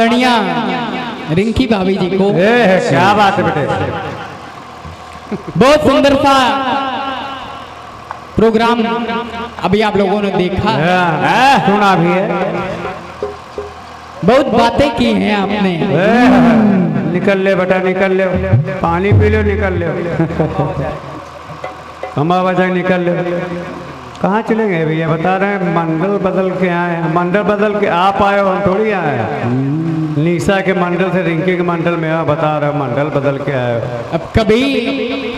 आदरणीय रिंकी भाभी जी को। क्या बात है बेटे। बहुत सुंदर सा प्रोग्राम अभी आप लोगों ने देखा। सुना भी है। बहुत बातें की हैं आपने। निकल ले बेटा निकल ले। पानी पी लो निकल ले। हम आवाज़ निकल ले। कहाँ चलेंगे भैया? बता रहे हैं मंडल बदल के आए मंडल बदल के आप आए हो हम थोड़ी आए हैं। निशा के मंडल से रिंकी के मंडल में बता रहे हो मंडल बदल के आए हो। अब कभी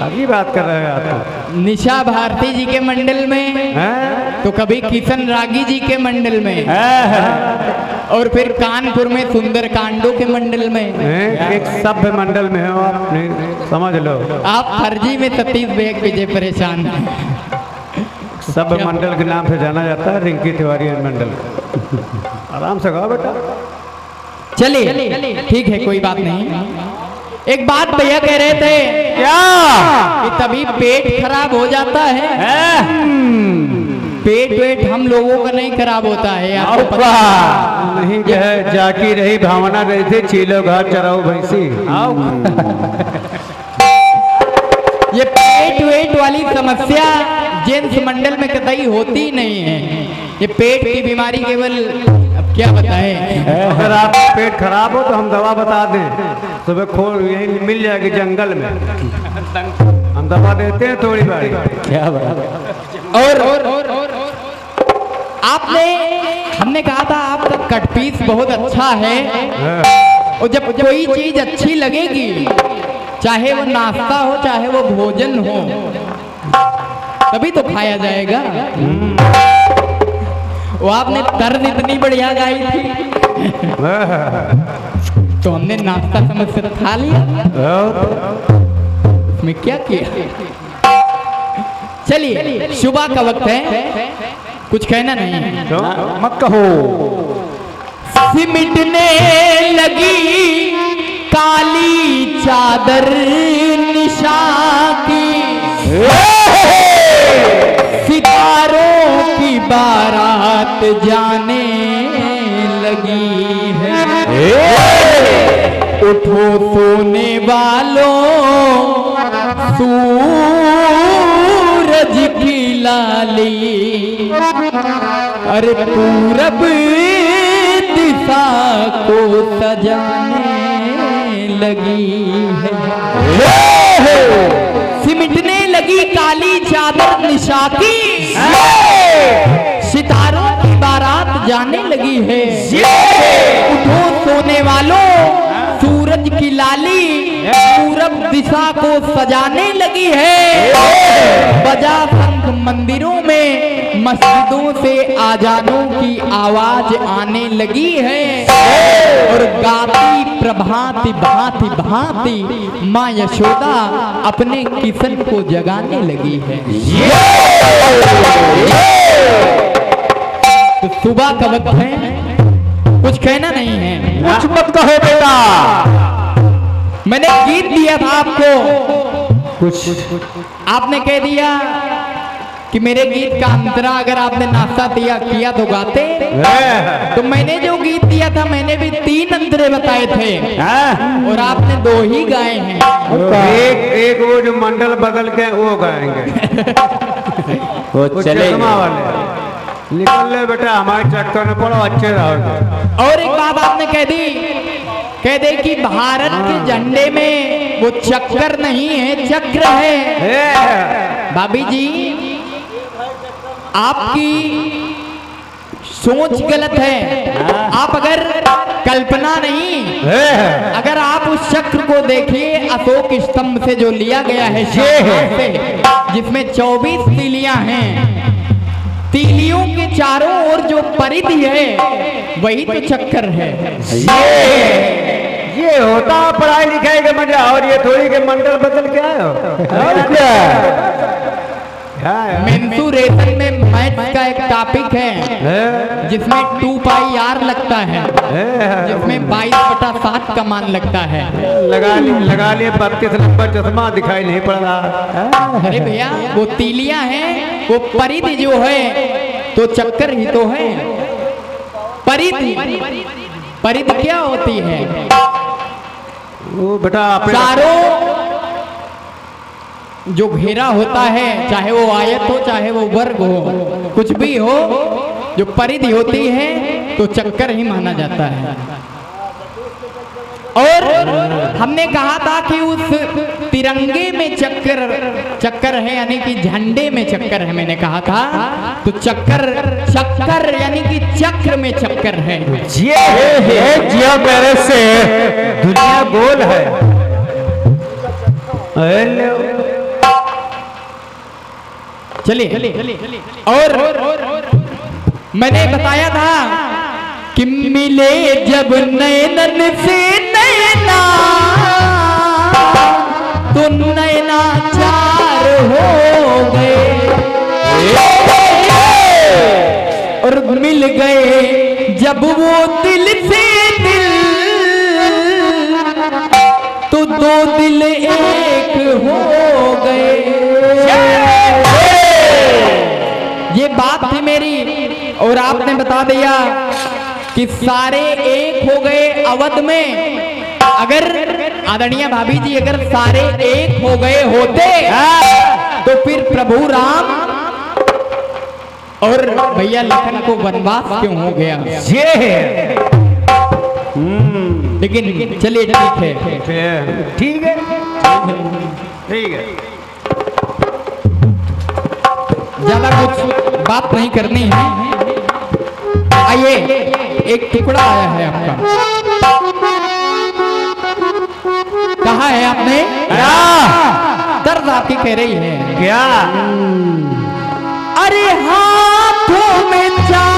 अभी बात कर रहे हो आप निशा भारती जी के मंडल में हैं? तो कभी किशन रागी जी के मंडल में। हैं? और फिर कानपुर में सुंदर कांडो के मंडल में। हैं? एक सभ्य मंडल में हो आप समझ लो। आप फर्जी में सतीश बेग विजय परेशान हैं। सभ्य मंडल के नाम से जाना जाता है रिंकी तिवारी मंडल। आराम से गाओ बेटा। चलिए ठीक है कोई बात नहीं। एक बात भैया कह रहे थे क्या? कि तभी पेट खराब हो जाता है। पेट वेट हम लोगों का नहीं खराब होता है आपको पता नहीं जो है जाकी रही भावना रही थी चीलो घाट चराओ भैंसी। आओ। ये पेट वेट वाली समस्या जेंट्स मंडल में कतई होती नहीं है। ये पेट की बीमारी केवल अब क्या बताएँ? अगर आपका पेट खराब हो तो हम दवा बता दें। सुबह खोल यही मिल जाएगी जंगल में। हम दवा देते हैं थोड़ी बारी। क्या बात और और और और आपने हमने कहा था आपका कट पीस बहुत अच्छा है। और जब कोई चीज़ अच्छी लगेगी चाहे वो नाश्ता हो चाहे वो भोजन हो तभी तो खाया जाएगा। वो आपने तर्ज इतनी बढ़िया गाई थी। तो हमने नाश्ता समझ से खा लिया। उसमें क्या किया? चलिए सुबह का वक्त है। कुछ कहना नहीं तो मत कहो। सिमटने लगी काली चादर निशा की सितारों की बारात जाने लगी है। उठो सोने वालों सूरज की लाली। अरे पूरब दिशा को सजाने लगी है। सिमटने लगी काली चादर निशा की सितारों जाने लगी है। उठो सोने वालों सूरज की लाली पूरब दिशा को सजाने लगी है। बजा शंख मंदिरों में मस्जिदों से आजानों की आवाज़ आने लगी है। और गाती प्रभाति भांति भांति माँ यशोदा अपने किशन को जगाने लगी है। तो सुबह का वक्त है। कुछ कहना नहीं है। कुछ मत कहो बेटा। मैंने गीत दिया था आपको। कुछ। आपने कह दिया कि मेरे गीत का अंतरा अगर आपने नाश्ता दिया किया तो गाते। तो मैंने जो गीत दिया था मैंने भी तीन अंतरे बताए थे। और आपने दो ही गाए हैं। एक एक वो जो मंडल बदल के वो गाएँगे। वो चश्मा वाले। निकल ले बेटा हमारे चक्कर में पड़ो अच्छे रहोगे और एक बात आपने कह दी कह दे कि भारत के झंडे में वो चक्कर नहीं है चक्र है। भाभी जी आपकी सोच गलत है। आप अगर कल्पना नहीं अगर आप उस चक्र को देखिए अशोक स्तंभ से जो लिया गया है जिसमें 24 तीलियाँ हैं। तीलियों के चारों ओर जो परिधि है वही तो चक्कर है ये ये होता है पढ़ाई लिखाई का मज़ा और ये थोड़ी के मंडल बदल के आए हो और क्या क्या है? मेंसुरेशन में मैथ्स का एक टॉपिक है? जिसमें टू पाई आर लगता है है? जिसमें बाईस बटा सात का मान लगता है। लगा लिए लगा लिए बत्तीस नंबर चश्मा दिखाई नहीं पड़ रहा। अरे भैया वो तीलियाँ हैं वो परिधि जो है तो चक्कर ही तो है। परिधि परिधि क्या होती है? वो बेटा चारों जो घेरा होता है, चाहे वो आयत हो, चाहे वो वर्ग हो, कुछ भी हो, जो परिधि होती है तो चक्कर ही माना जाता है। और हमने कहा था कि उस तिरंगे में चक्कर चक्कर है, यानी कि झंडे में चक्कर है, मैंने कहा था। तो चक्कर चक्कर, यानी कि चक्र में चक्कर है। ये है जिया मेरे से। दुनिया गोल है। हेलो चलिए। और मैंने बताया था कि मिले जब नैनन से नैना तो नैना चार हो गए। और मिल गए जब वो दिल से दिल तो दो दिल एक हो गए। बात थी मेरी और आपने बता दिया कि सारे एक हो गए अवध में। अगर आदरणीय भाभी जी अगर सारे एक हो गए होते तो फिर प्रभु राम और भैया लखन को वनवास क्यों हो गया? ये है। लेकिन चलिए ठीक है। ठीक है। ठीक है। ज़्यादा कुछ बात नहीं करनी है। आइए एक टुकड़ा आया है आपका। कहा है आपने? क्या? दर्द आपकी कह रही है। क्या? अरे हाथों में चाबुक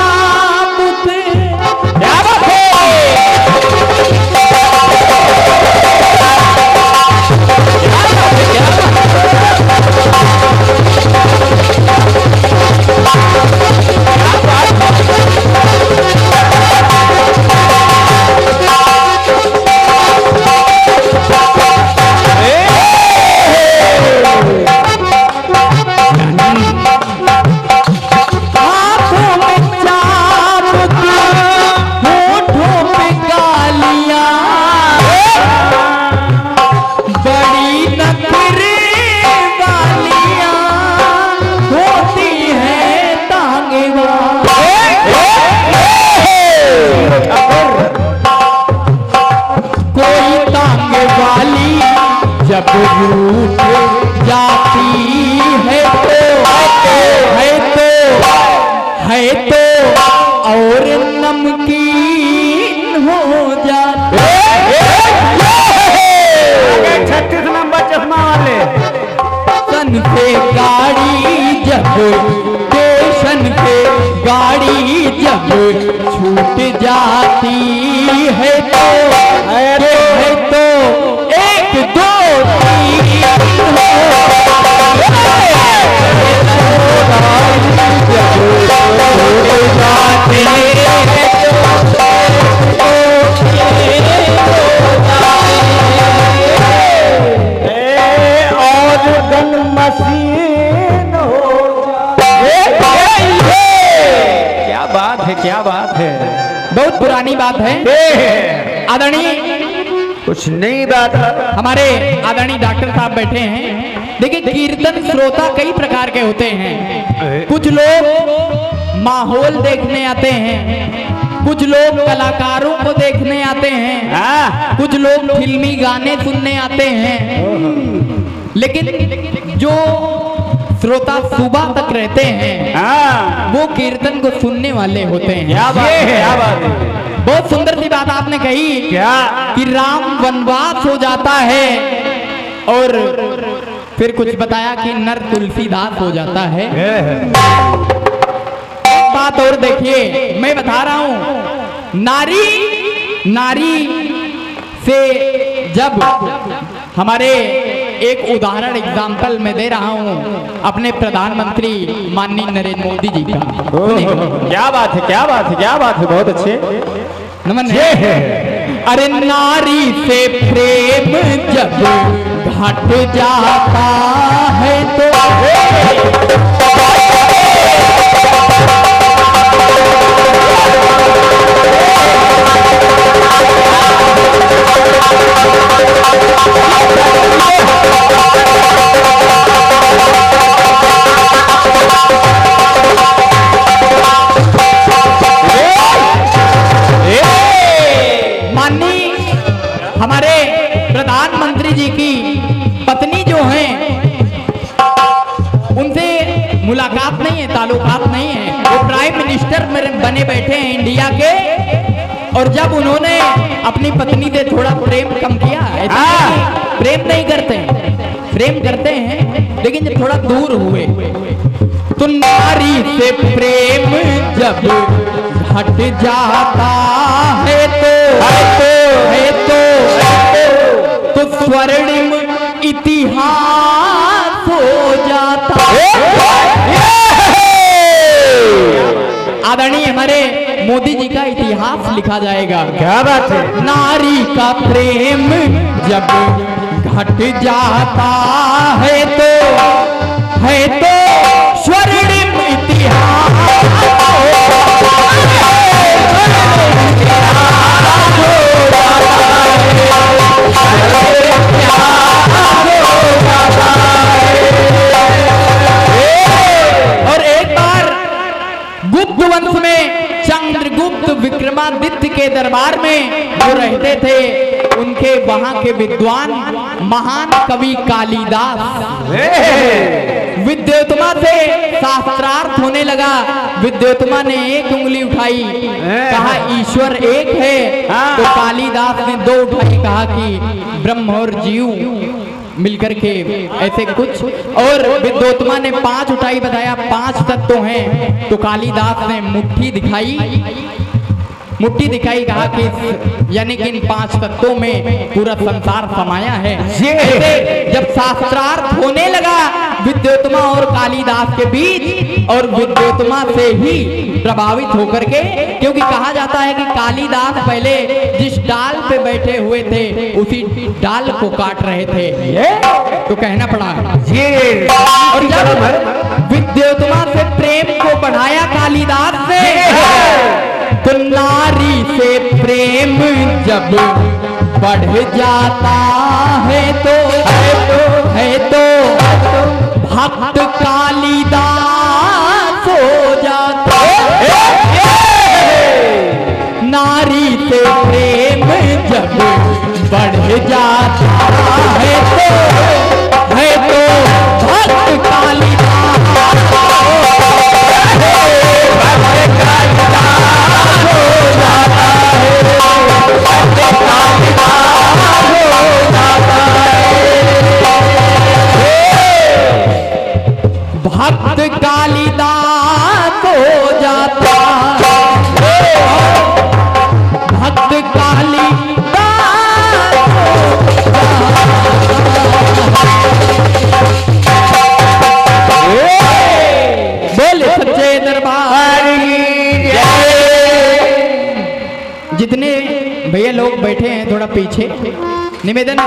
कुछ नई बात। हमारे आदरणीय डॉक्टर साहब बैठे हैं। देखिए कीर्तन श्रोता कई प्रकार के होते हैं। कुछ लोग माहौल देखने आते हैं। कुछ लोग कलाकारों को देखने आते हैं। हाँ। कुछ लोग फिल्मी गाने सुनने आते हैं। लेकिन जो श्रोता सुबह तक रहते हैं हाँ। वो कीर्तन को सुनने वाले होते हैं। क्या बात है क्या बात है। बहुत सुंदर सी बात आपने कही क्या? कि राम वनवास हो जाता है और फिर कुछ बताया कि नर तुलसीदास हो जाता है। एक बात और देखिए मैं बता रहा हूँ नारी नारी से जब हमारे एक उदाहरण एग्ज़ाम्पल मैं दे रहा हूँ अपने प्रधानमंत्री माननीय नरेंद्र मोदी जी का। क्या बात है क्या बात है क्या बात है बहुत अच्छे। अरे नारी से प्रेम जब घट जाता है तो। Oh, और जब उन्होंने अपनी पत्नी से थोड़ा प्रेम कम किया ऐसा हाँ। प्रेम नहीं करते हैं प्रेम करते हैं लेकिन जब थोड़ा दूर हुए तो नारी से प्रेम जब घट जाता है तो है तो। है तो तो स्वर्णिम इतिहास हो जाता आदरणीय हमारे इतिहास लिखा जाएगा। क्या बात है? नारी का प्रेम जब घट जाता है तो है तो विक्रमादित्य के दरबार में जो रहते थे उनके वहाँ के विद्वान महान कवि कालिदास। विद्योत्मा से शास्त्रार्थ होने लगा। विद्योत्मा ने एक उंगली उठाई कहा ईश्वर एक है। तो कालिदास ने दो उठाई कहा कि ब्रह्म और जीव मिलकर के ऐसे कुछ। और विद्योत्मा ने पाँच उठाई बताया पाँच तत्व हैं। तो कालिदास ने मुट्ठी दिखाई मुट्ठी दिखाई कहा कि यानी कि इन पाँच तत्वों में पूरा संसार समाया है। ऐसे जब शास्त्रार्थ होने लगा विद्योत्मा और कालिदास के बीच और विद्योत्मा से ही प्रभावित होकर के क्योंकि कहा जाता है कि कालिदास पहले जिस डाल पे बैठे हुए थे उसी डाल को काट रहे थे। तो कहना पड़ा। ये और जब विद्योत्मा से प्रेम को बढ़ाया कालिदास ने तो नारी से प्रेम जब बढ़ जाता है तो है तो है तो भक्त कालिदास हो जाता नारी से प्रेम जब बढ़ जाता है तो है तो भक्त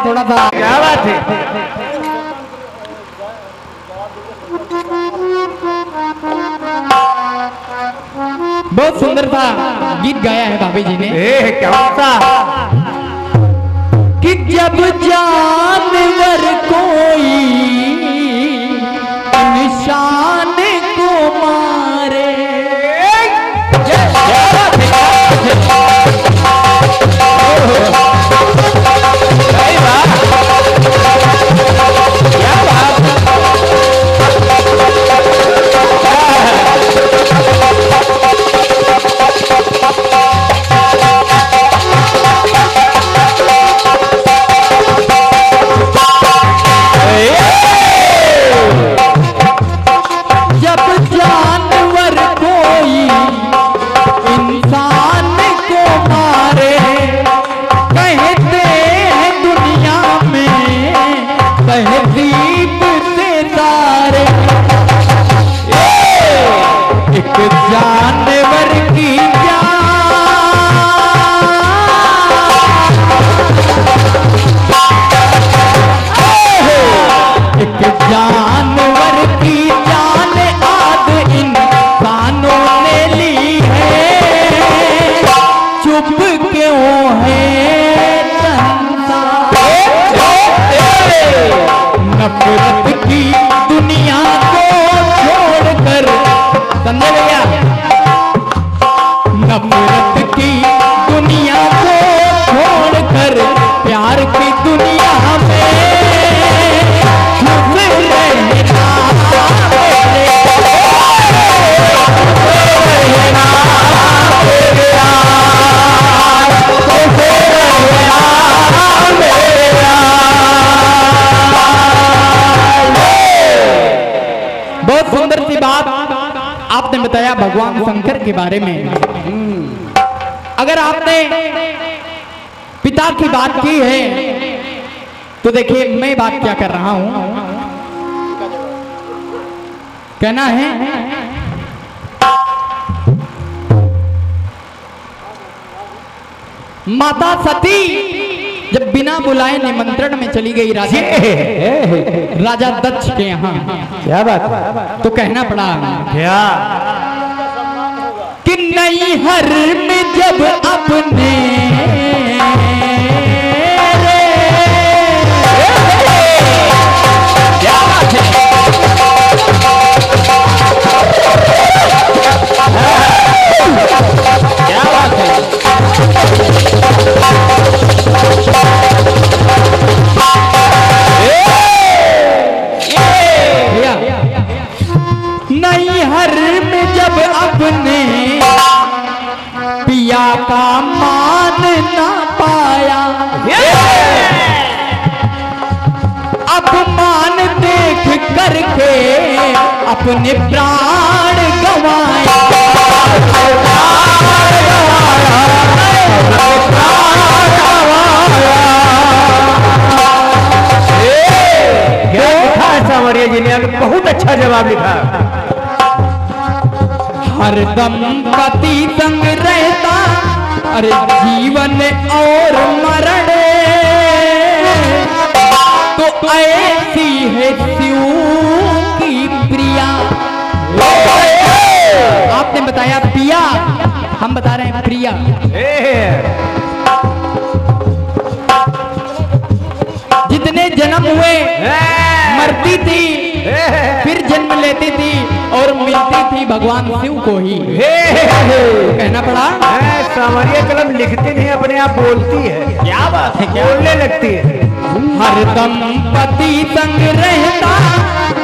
थोड़ा सा। क्या बात है? बहुत सुंदर था गीत गाया है भाभी जी ने। ए कौन The Candelia. बारे में। अगर आपने पिता की बात की है तो देखिए मैं बात क्या कर रहा हूँ। कहना है माता सती जब बिना बुलाए निमंत्रण में चली गई राजा। राजा दक्ष के यहाँ। क्या बात तो कहना पड़ा क्या? हर में जब अपने बताया पिया। हम बता रहे हैं प्रिया। जितने जन्म हुए मरती थी फिर जन्म लेती थी और मिलती थी भगवान शिव को ही। कहना पड़ा? सांवरिया कलम लिखती नहीं अपने आप बोलती है। क्या बात है क्या बोलने लगती है। हर दम पति संग रहता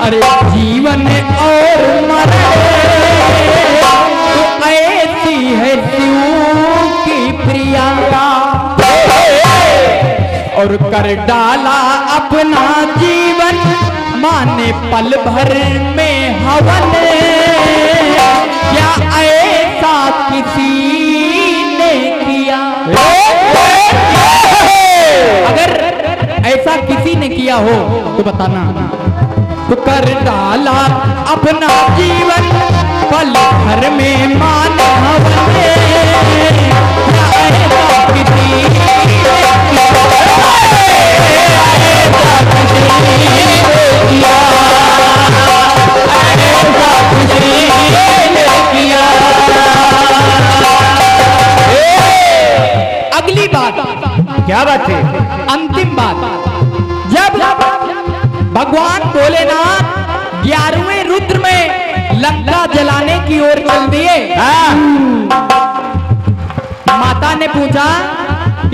अरे जीवन और ऐसी है शिव की प्रिया और कर डाला अपना जीवन, माने पल भर में हवन। क्या ऐसा किसी ने किया? अगर ऐसा किसी ने किया हो तो बताना। तो कर डाला अपना जीवन पल भर में मान हवन।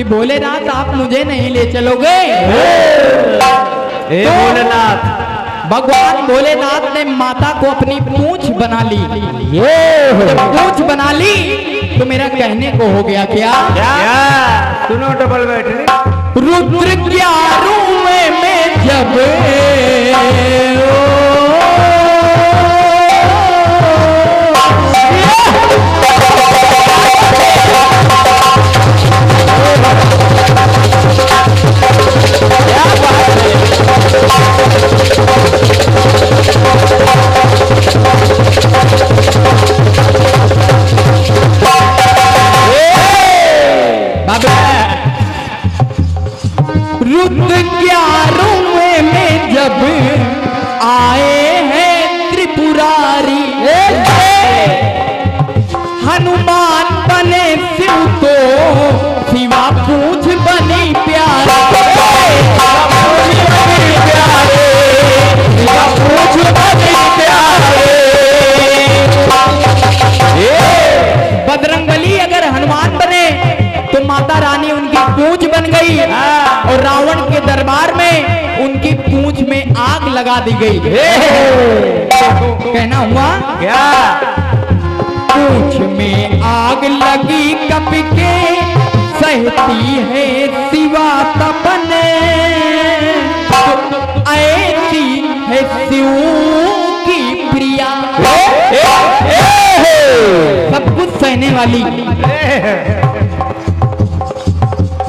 भोलेनाथ आप मुझे नहीं ले चलोगे। तो- भोलेनाथ। भगवान भोलेनाथ ने माता को अपनी पूछ बना ली। जब पूंछ बना ली तो मेरा कहने को हो गया क्या? क्या? सुनो डबल बैठ रुद्र क्या रूम में जब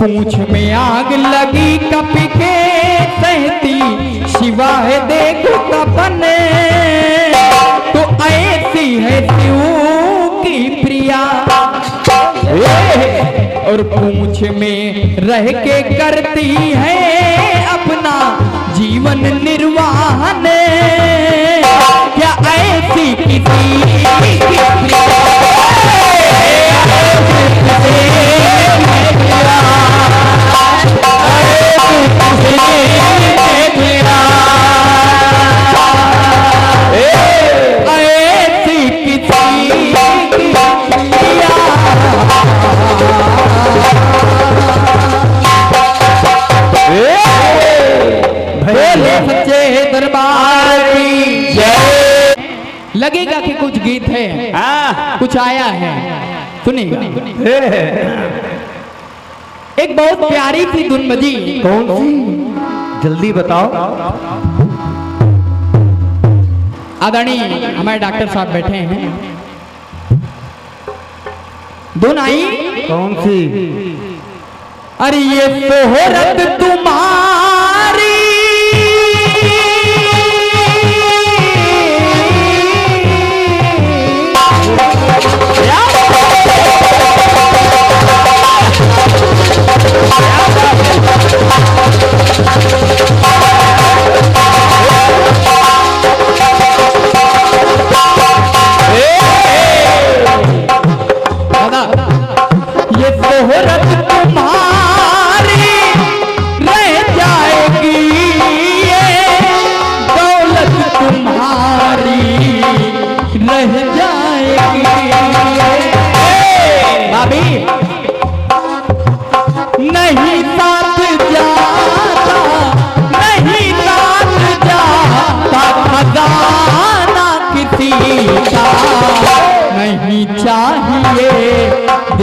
पूछ में आग लगी कप के सहती शिवा है देखो कपन। तो ऐसी है शिव की प्रिया। और पूछ में रह के करती है अपना जीवन निर्वाहन। क्या ऐसी किसी की ऐसी बोले सच्चे दरबार की। जय। लगेगा कि कुछ गीत है। हाँ। कुछ आया है। सुनिए। एक बहुत प्यारी थी धुन बजी कौन सी? जल्दी बताओ। आदरणीय हमारे डॉक्टर साहब बैठे हैं। धुन आई। कौन सी? अरे ये शोहरत तुम्हारी दादा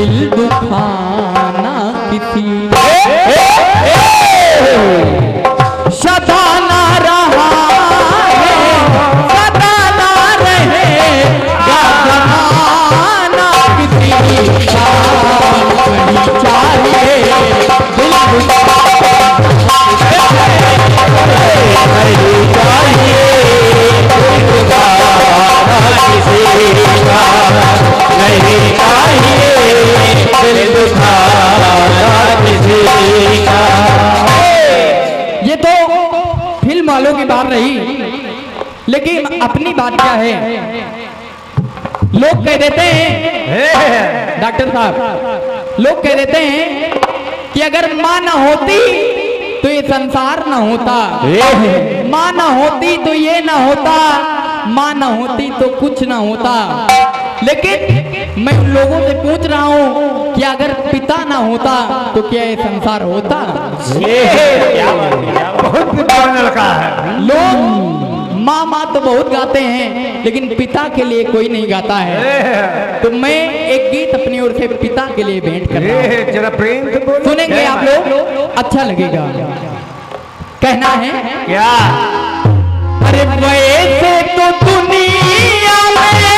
दिल साहब लोग कह देते हैं कि अगर माँ ना होती तो ये संसार ना होता। माँ ना होती तो ये ना होता। माँ ना होती तो कुछ ना होता। लेकिन मैं उन लोगों से पूछ रहा हूँ कि अगर पिता ना होता तो क्या ये संसार होता? बहुत लड़का है। लोग माँ माँ तो बहुत गाते हैं लेकिन पिता के लिए कोई नहीं गाता है। तो मैं एक गीत अपनी ओर से पिता के लिए भेंट कर रहा हूँ। प्रेम सुनेंगे आप लोग? अच्छा लगेगा। कहना है क्या? अरे वैसे तो दुनिया भैया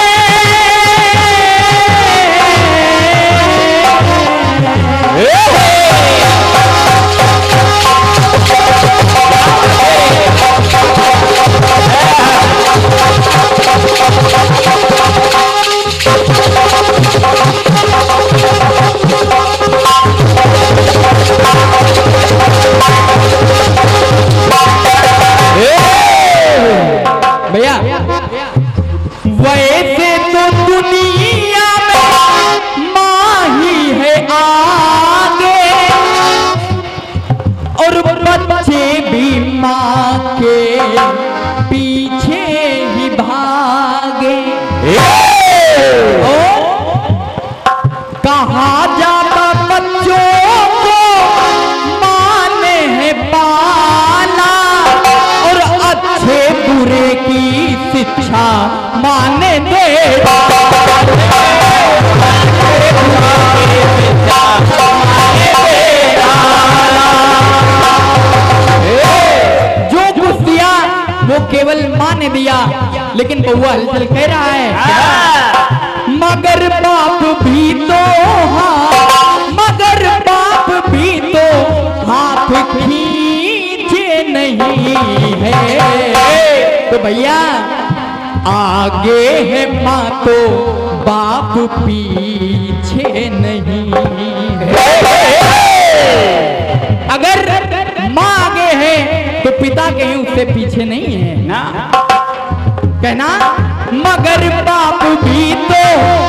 इच्छा माने दे जो कुछ दिया वो केवल माँ ने दिया लेकिन बउआ हलचल कह रहा है। हाँ। मगर बाप भी तो हाँ मगर बाप भी तो हाथ खींचे नहीं है। तो भैया आगे है माँ तो बाप पीछे नहीं है। अगर माँ आगे है तो पिता कहीं उससे पीछे नहीं है ना? कहना, मगर बाप भी तो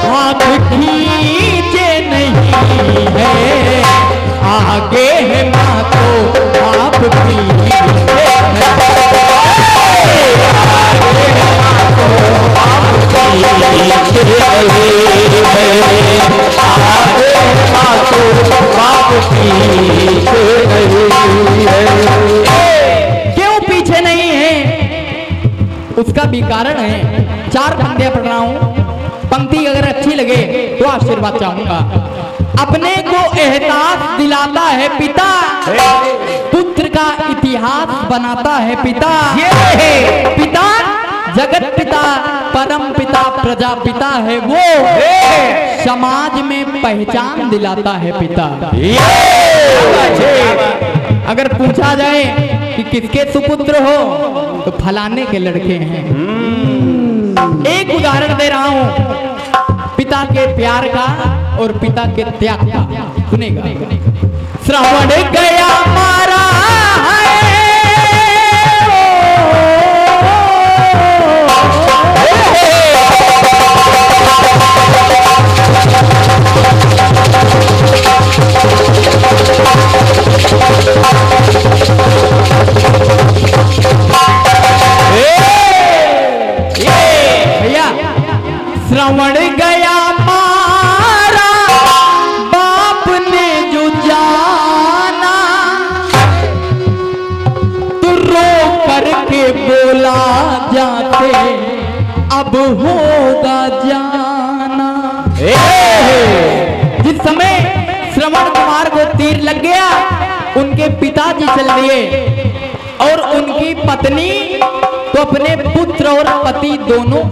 हाथ खींचे नहीं है। आगे है माँ तो बाप पीछे क्यों है पिता। पुत्र का इतिहास बनाता है पिता। ये पिता जगत पिता परम पिता प्रजा पिता है वो। समाज में पहचान दिलाता है पिता। अगर पूछा जाए कि किसके सुपुत्र हो तो फलाने के लड़के हैं। एक उदाहरण दे रहा हूँ। पिता के प्यार का और पिता के त्याग का। सुनेगा। श्रवण गया मारा भैया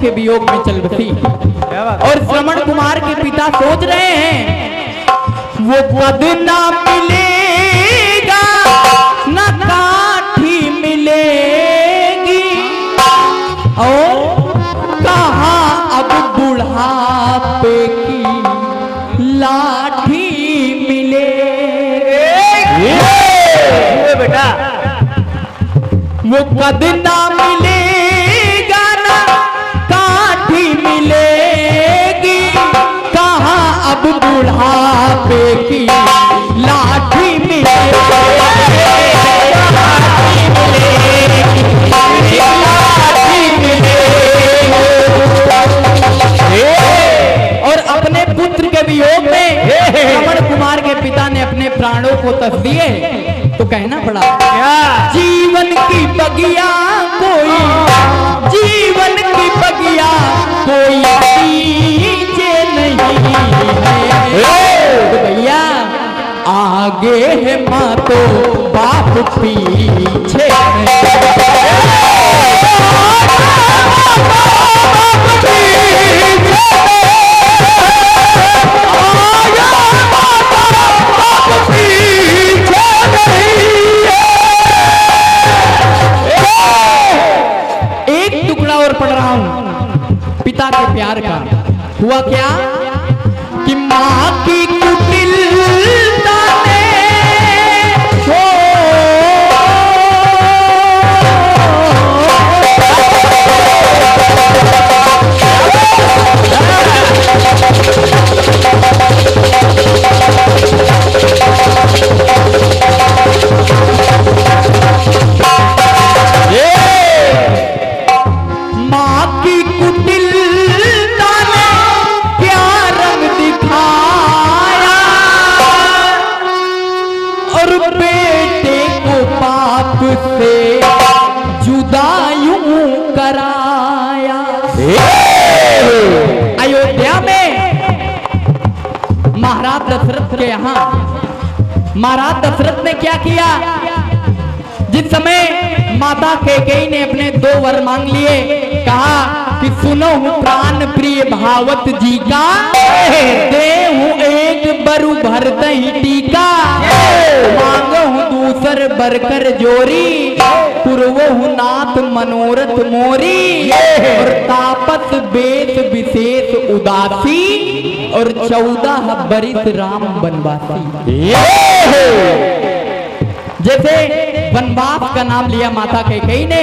के वियोग में चल बसी और श्रवण कुमार के पिता सोच रहे हैं वो पद ना मिलेगा न काठी मिलेगी। और कहा अब बुढ़ापे की लाठी मिलेगी। बेटा। वो कद ना पीछे मांग लिए कहा कि सुनो हूँ प्राण प्रिय भावत जी का दे हूँ एक बरु भर दही टीका। मांगो हूँ दूसर बर पर कर जोरी। पूर्वहु नाथ मनोरथ मोरी। और तापस वेश विशेष उदासी। और चौदह बरिस राम बनवासी। जैसे वनवास का नाम लिया माता के कई ने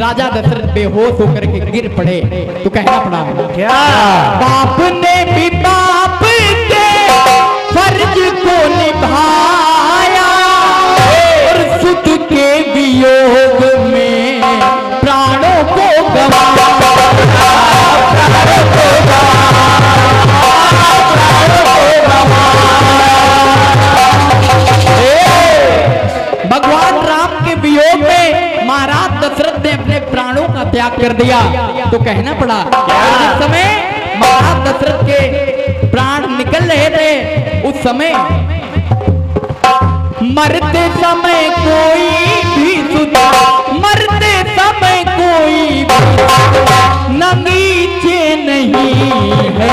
राजा दशरथ बेहोश होकर के गिर पड़े। तो कहना पड़ा क्या? बाप ने भी बाप के फ़र्ज़ को निभाया। कर दिया तो कहना पड़ा जिस समय महाराज दशरथ के प्राण निकल रहे थे उस समय मरते समय कोई भी सुधा मरते समय कोई भी नहीं है।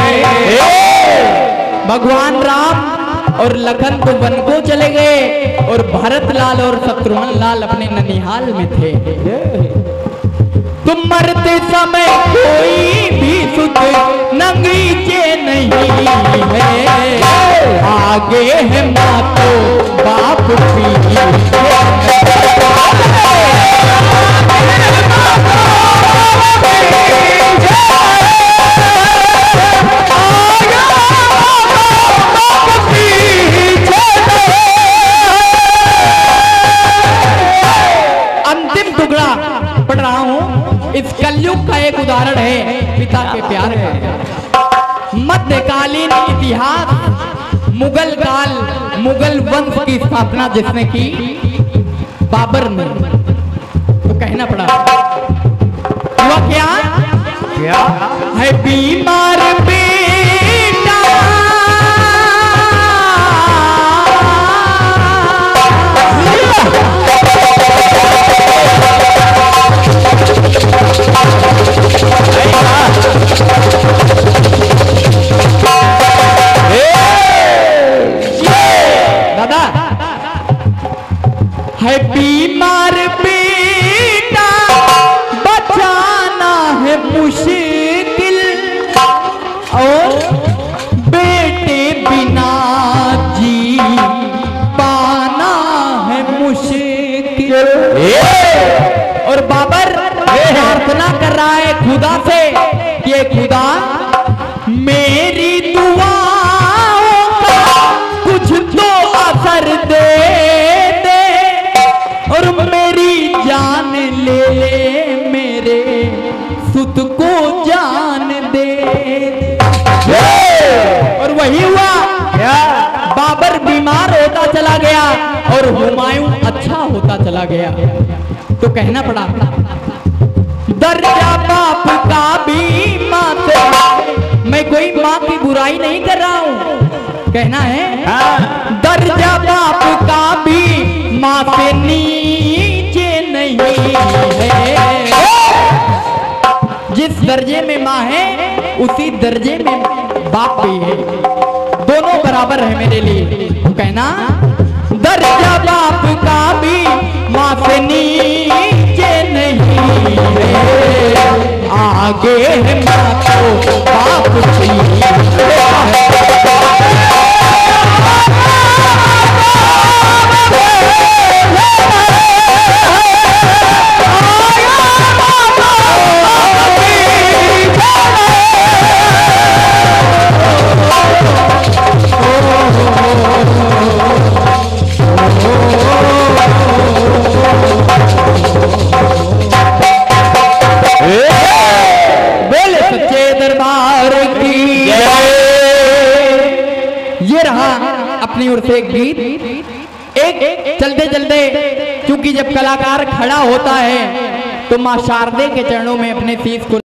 भगवान राम और लखन तो वन को चले गए और भरत लाल और शत्रुघ्न लाल अपने ननिहाल में थे। तुम मरते समय कोई भी सुख सुध के नहीं है। आगे है माँ तो बाप अंतिम एक उदाहरण है पिता के प्यार का। मध्यकालीन इतिहास मुगल काल मुगल वंश की स्थापना जिसने की बाबर ने। तो कहना पड़ा वह क्या? क्या? है बीमार कहना है। दर्जा बाप का भी माँ नीचे नहीं है। जिस दर्जे में माँ है, उसी दर्जे में बाप भी है। दोनों बराबर है मेरे लिए। कहना, दर्जा बाप का भी माँ से नीचे नहीं है। आगे है माँ तो बाप भी क्योंकि जब कलाकार खड़ा होता है तो माँ शारदे के चरणों में अपने शीश को